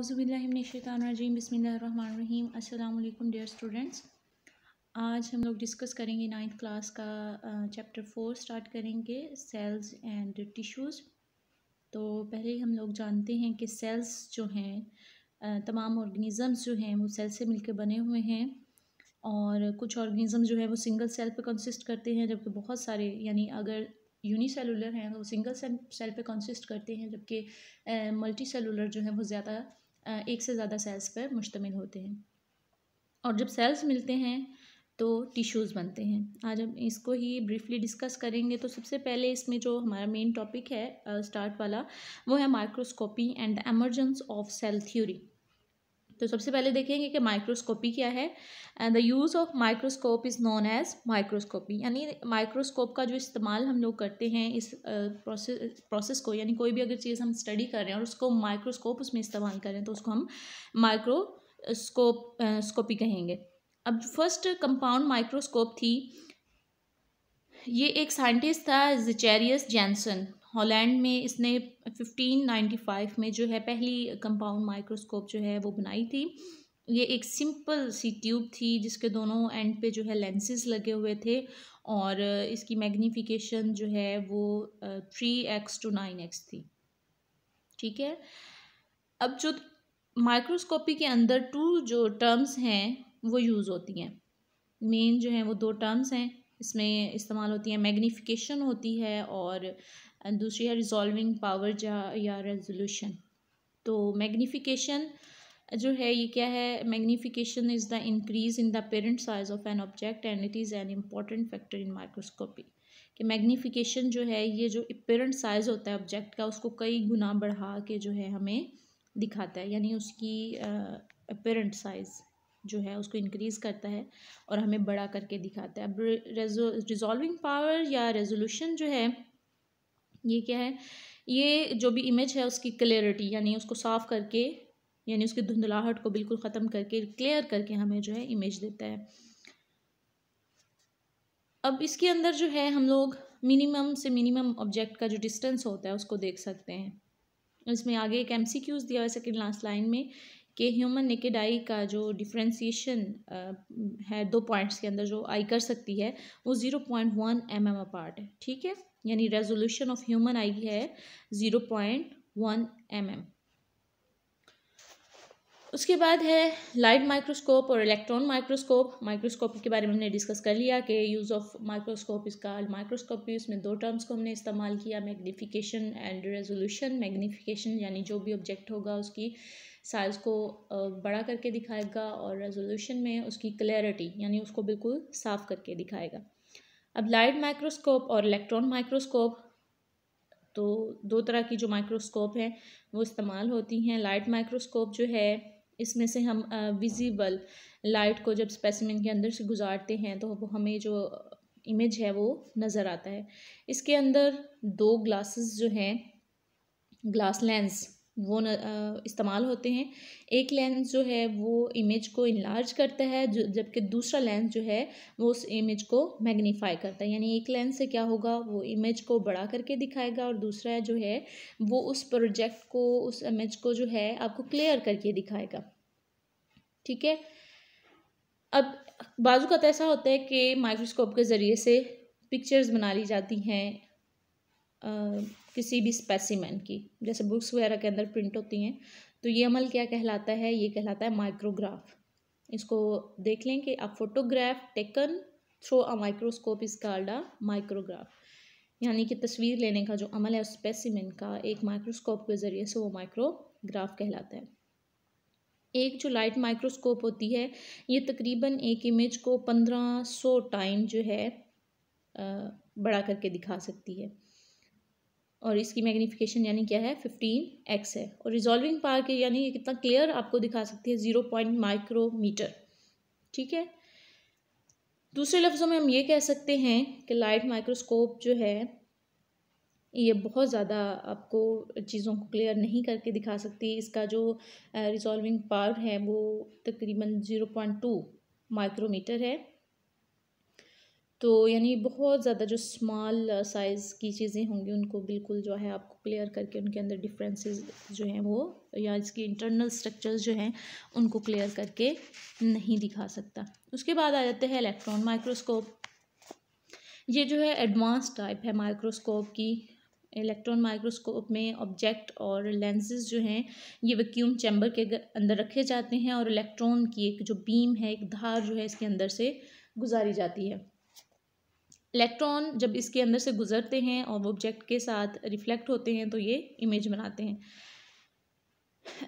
आउज़बिल्लिमिनशैतानरजीम बिस्मिल्लाहिर्रहमानिर्रहीम अस्सलाम वालेकुम डियर स्टूडेंट्स आज हम लोग डिस्कस करेंगे नाइन्थ क्लास का चैप्टर फोर स्टार्ट करेंगे सेल्स एंड टिश्यूज़ तो पहले हम लोग जानते हैं कि सेल्स जो हैं तमाम ऑर्गेनिज़म्स जो हैं, वो सेल से मिलकर बने हुए हैं और कुछ ऑर्गेनिज़म जो है, वो सिंगल सेल पे कंसिस्ट करते हैं, जबकि बहुत सारे, यानी अगर यूनिसेलुलर हैं तो सिंगल सेल पे कंसिस्ट करते हैं, जबकि मल्टी सेलुलर जो है, वो ज़्यादा एक से ज़्यादा सेल्स पर मुश्तमिल होते हैं। और जब सेल्स मिलते हैं तो टिश्यूज़ बनते हैं। आज हम इसको ही ब्रीफली डिस्कस करेंगे। तो सबसे पहले इसमें जो हमारा मेन टॉपिक है स्टार्ट वाला, वो है microscopy and the emergence of cell theory तो सबसे पहले देखेंगे कि माइक्रोस्कोपी क्या है and the use of microscope is known as microscopy यानी माइक्रोस्कोप का जो इस्तेमाल हम लोग करते हैं इस प्रोसेस प्रोसेस को, यानी कोई भी अगर चीज़ हम स्टडी कर रहे हैं और उसको माइक्रोस्कोप उसमें इस्तेमाल करें तो उसको हम माइक्रोस्कोप स्कोपी कहेंगे। अब फ़र्स्ट कंपाउंड माइक्रोस्कोप थी, ये एक साइंटिस्ट था जिचेरियस जैनसन हॉलैंड में इसने 1595 में जो है पहली कंपाउंड माइक्रोस्कोप जो है वो बनाई थी। ये एक सिंपल सी ट्यूब थी जिसके दोनों एंड पे जो है लेंसेज लगे हुए थे और इसकी मैग्नीफिकेशन जो है वो three x to nine x थी। ठीक है? अब जो माइक्रोस्कोपी के अंदर टू जो टर्म्स हैं वो यूज़ होती हैं। मेन जो है वो दो टर्म्स हैं। इसमें इस्तेमाल होती हैं मैग्नीफिकेशन होती है और दूसरी है रिजॉल्विंग पावर या रेजोल्यूशन तो मैग्नीफिकेशन जो है, ये क्या है? Magnification is the increase in the parent size of an object and it is an important factor in microscopy कि मैग्नीफिकेशन जो है, ये जो पेरेंट साइज़ होता है ऑब्जेक्ट का, उसको कई गुना बढ़ा के जो है हमें दिखाता है, यानी उसकी पेरेंट साइज़ जो है उसको इंक्रीज़ करता है और हमें बड़ा करके दिखाता है। अब रिजॉल्विंग पावर या रेजोल्यूशन जो है, ये क्या है? ये जो भी इमेज है उसकी क्लियरिटी यानी उसको साफ़ करके, यानी उसकी धुंधलाहट को बिल्कुल ख़त्म करके क्लियर करके हमें जो है इमेज देता है। अब इसके अंदर जो है हम लोग मिनिमम से मिनिमम ऑब्जेक्ट का जो डिस्टेंस होता है उसको देख सकते हैं। इसमें आगे एक एम सी क्यूज़ दिया हुआ है सेकेंड लास्ट लाइन में। कि ह्यूमन नेकेड आई का जो डिफ्रेंसीशन है दो पॉइंट्स के अंदर जो आई कर सकती है, वो zero point one M M apart है, ठीक है? यानी रेजोल्यूशन ऑफ़ ह्यूमन आई है zero point one M M उसके बाद है लाइट माइक्रोस्कोप और इलेक्ट्रॉन माइक्रोस्कोप माइक्रोस्कोप के बारे में हमने डिस्कस कर लिया कि यूज़ ऑफ़ माइक्रोस्कोप इसका माइक्रोस्कोप भी उसमें दो टर्म्स को हमने इस्तेमाल किया मैग्नीफिकेशन एंड रेजोल्यूशन मैग्नीफिकेशन यानी जो भी ऑब्जेक्ट होगा उसकी साइज़ को बड़ा करके दिखाएगा और रेजोल्यूशन में उसकी क्लैरिटी यानी उसको बिल्कुल साफ़ करके दिखाएगा। अब लाइट माइक्रोस्कोप और इलेक्ट्रॉन माइक्रोस्कोप तो दो तरह की जो माइक्रोस्कोप हैं, वो इस्तेमाल होती हैं। लाइट माइक्रोस्कोप जो है, इसमें से हम विजिबल लाइट को जब स्पेसिमिन के अंदर से गुजारते हैं तो वो हमें जो इमेज है, वो नज़र आता है। इसके अंदर दो ग्लासेस जो हैं ग्लास लेंस वो इस्तेमाल होते हैं। एक लेंस जो है वो इमेज को इनलार्ज करता है जबकि दूसरा लेंस जो है वो उस इमेज को मैग्नीफाई करता है। यानी एक लेंस से क्या होगा, वो इमेज को बड़ा करके दिखाएगा और दूसरा जो है वो उस प्रोजेक्ट को, उस इमेज को जो है आपको क्लियर करके दिखाएगा। ठीक है? अब बाजू का तो ऐसा होता है कि माइक्रोस्कोप के ज़रिए से पिक्चर्स बना ली जाती हैं। किसी भी स्पेसिमेन की। जैसे बुक्स वगैरह के अंदर प्रिंट होती हैं तो ये अमल क्या कहलाता है? ये कहलाता है माइक्रोग्राफ इसको देख लें कि a photograph taken through a microscope is called a micrograph यानी कि तस्वीर लेने का जो अमल है उस स्पेसिमेन का, एक माइक्रोस्कोप के ज़रिए से वो माइक्रोग्राफ कहलाता है। एक जो लाइट माइक्रोस्कोप होती है, ये तकरीबन एक इमेज को पंद्रह सौ टाइम जो है बड़ा करके दिखा सकती है। और इसकी मैग्नीफिकेशन यानी क्या है? फिफ्टीन एक्स है। और रिजॉल्विंग पावर के यानी ये कितना क्लियर आपको दिखा सकती है? ज़ीरो पॉइंट माइक्रोमीटर ठीक है? दूसरे लफ्ज़ों में हम ये कह सकते हैं कि लाइट माइक्रोस्कोप जो है, ये बहुत ज़्यादा आपको चीज़ों को क्लियर नहीं करके दिखा सकती। इसका जो रिजॉल्विंग पावर है वो तकरीबन ज़ीरो पॉइंट टू माइक्रोमीटर है। तो यानी बहुत ज़्यादा जो स्मॉल साइज़ की चीज़ें होंगी, उनको बिल्कुल जो है आपको क्लियर करके उनके अंदर डिफरेंसेस जो हैं वो, या इसकी इंटरनल स्ट्रक्चर्स जो हैं, उनको क्लियर करके नहीं दिखा सकता। उसके बाद आ जाते हैं इलेक्ट्रॉन माइक्रोस्कोप ये जो है एडवांस टाइप है माइक्रोस्कोप की। इलेक्ट्रॉन माइक्रोस्कोप में ऑब्जेक्ट और लेंसेज जो हैं, ये वैक्यूम चैम्बर के अंदर रखे जाते हैं और इलेक्ट्रॉन की एक जो बीम है, एक धार जो है इसके अंदर से गुजारी जाती है। इलेक्ट्रॉन जब इसके अंदर से गुजरते हैं और ऑब्जेक्ट के साथ रिफ्लेक्ट होते हैं तो ये इमेज बनाते हैं।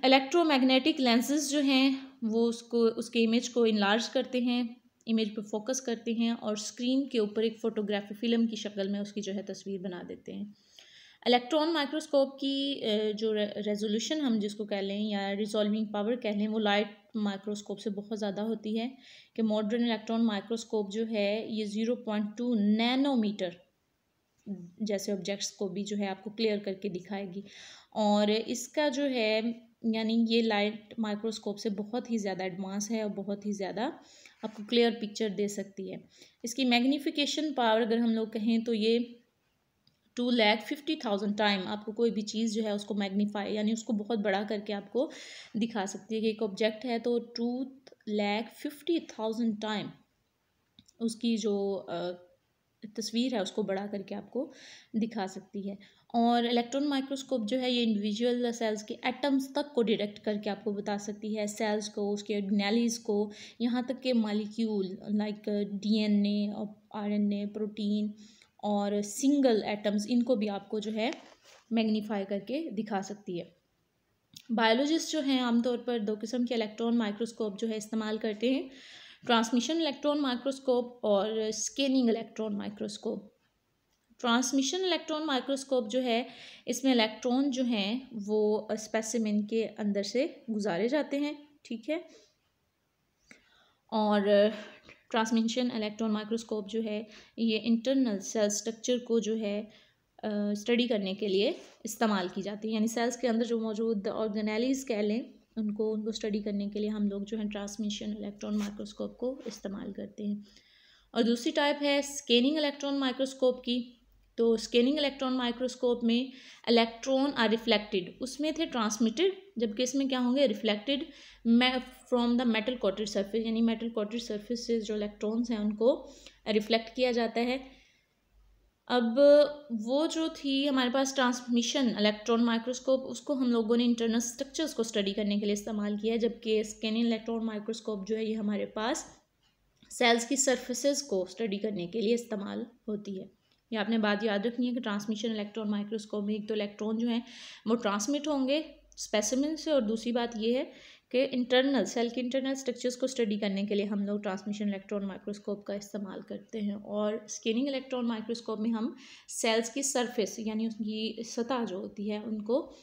इलेक्ट्रोमैग्नेटिक लेंसेज जो हैं, वो उसको, उसके इमेज को इनलार्ज करते हैं इमेज पर फोकस करते हैं और स्क्रीन के ऊपर एक फ़ोटोग्राफी फ़िल्म की शक्ल में उसकी जो है तस्वीर बना देते हैं। इलेक्ट्रॉन माइक्रोस्कोप की जो रेजोल्यूशन हम जिसको कह लें या रिजॉल्विंग पावर कह लें, वो लाइट माइक्रोस्कोप से बहुत ज़्यादा होती है कि मॉडर्न इलेक्ट्रॉन माइक्रोस्कोप जो है, ये ज़ीरो पॉइंट टू नैनोमीटर जैसे ऑब्जेक्ट्स को भी जो है आपको क्लियर करके दिखाएगी। और इसका जो है, यानी ये लाइट माइक्रोस्कोप से बहुत ही ज़्यादा एडवांस है और बहुत ही ज़्यादा आपको क्लियर पिक्चर दे सकती है। इसकी मैग्नीफिकेशन पावर अगर हम लोग कहें तो ये two lakh fifty thousand time आपको कोई भी चीज़ जो है उसको मैग्नीफाई, यानी उसको बहुत बड़ा करके आपको दिखा सकती है कि एक ऑब्जेक्ट है तो two lakh fifty thousand time उसकी जो तस्वीर है उसको बड़ा करके आपको दिखा सकती है। और इलेक्ट्रॉन माइक्रोस्कोप जो है ये इंडिविजुअल सेल्स के एटम्स तक को डिटेक्ट करके आपको बता सकती है, सेल्स को, उसके ऑर्गेनेलिज को, यहाँ तक के molecule like DNA, RNA, protein और सिंगल एटम्स इनको भी आपको जो है मैग्नीफाई करके दिखा सकती है। बायोलॉजिस्ट जो हैं, आमतौर पर दो किस्म के इलेक्ट्रॉन माइक्रोस्कोप जो है इस्तेमाल करते हैं। ट्रांसमिशन इलेक्ट्रॉन माइक्रोस्कोप और scanning electron microscope transmission electron microscope जो है, इसमें इलेक्ट्रॉन जो हैं, वो स्पेसिमिन के अंदर से गुजारे जाते हैं, ठीक है? और ट्रांसमिशन इलेक्ट्रॉन माइक्रोस्कोप जो है, ये इंटरनल सेल स्ट्रक्चर को जो है स्टडी करने के लिए इस्तेमाल की जाती है। यानी सेल्स के अंदर जो मौजूद ऑर्गेनालीज कह लें, उनको उनको स्टडी करने के लिए हम लोग जो है ट्रांसमिशन इलेक्ट्रॉन माइक्रोस्कोप को इस्तेमाल करते हैं। और दूसरी टाइप है स्कैनिंग इलेक्ट्रॉन माइक्रोस्कोप की। तो स्कैनिंग इलेक्ट्रॉन माइक्रोस्कोप में इलेक्ट्रॉन आर रिफ्लेक्टेड उसमें थे ट्रांसमिटेड जबकि इसमें क्या होंगे? Reflected from the metal coated surface यानी मेटल कोटेड सरफेस से जो इलेक्ट्रॉन्स हैं, उनको रिफ्लेक्ट किया जाता है। अब वो जो थी हमारे पास ट्रांसमिशन इलेक्ट्रॉन माइक्रोस्कोप उसको हम लोगों ने इंटरनल स्ट्रक्चर्स को स्टडी करने के लिए इस्तेमाल किया, जबकि स्कैनिंग इलेक्ट्रॉन माइक्रोस्कोप जो है, ये हमारे पास सेल्स की सर्फेसेस को स्टडी करने के लिए इस्तेमाल होती है। ये आपने बात याद रखनी है कि ट्रांसमिशन इलेक्ट्रॉन माइक्रोस्कोप में एक तो इलेक्ट्रॉन जो हैं, वो ट्रांसमिट होंगे स्पेसिमिन से और दूसरी बात ये है कि इंटरनल सेल के इंटरनल स्ट्रक्चर्स को स्टडी करने के लिए हम लोग ट्रांसमिशन इलेक्ट्रॉन माइक्रोस्कोप का इस्तेमाल करते हैं और स्कैनिंग इलेक्ट्रॉन माइक्रोस्कोप में हम सेल्स की सरफेस यानी उसकी सतह जो होती है, उनको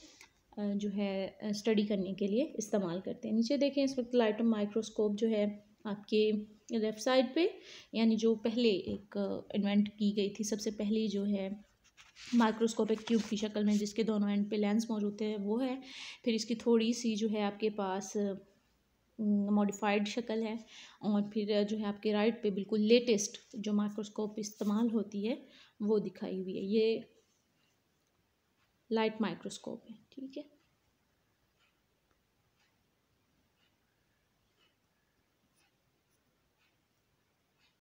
जो है स्टडी करने के लिए इस्तेमाल करते हैं। नीचे देखें इस वक्त लाइटम माइक्रोस्कोप जो है आपके लेफ़्ट साइड पे। यानी जो पहले एक इन्वेंट की गई थी, सबसे पहली जो है माइक्रोस्कोपिक ट्यूब की शक्ल में जिसके दोनों एंड पे लेंस मौजूद है वो है। फिर इसकी थोड़ी सी जो है आपके पास मॉडिफाइड शक्ल है और फिर जो है आपके राइट पे बिल्कुल लेटेस्ट जो माइक्रोस्कोप इस्तेमाल होती है, वो दिखाई हुई है। ये लाइट माइक्रोस्कोप है, ठीक है?